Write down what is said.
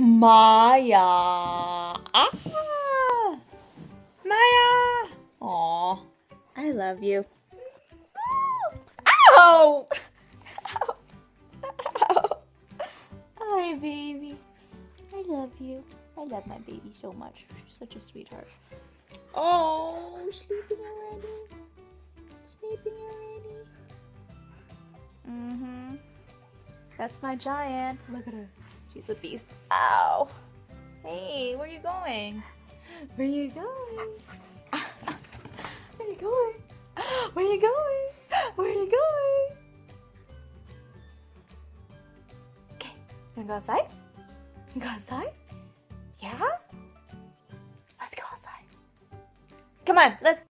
Maya. Ah. Maya. Aw. I love you. Ow! Ow! Ow! Hi, baby. I love you. I love my baby so much. She's such a sweetheart. Oh, sleeping already. Sleeping already. Mm-hmm. That's my giant. Look at her. She's a beast. Ow. Hey, where are you going? Where are you going? where are you going? Where are you going? Where are you going? Okay, you wanna go outside? You go outside? Yeah? Let's go outside. Come on, let's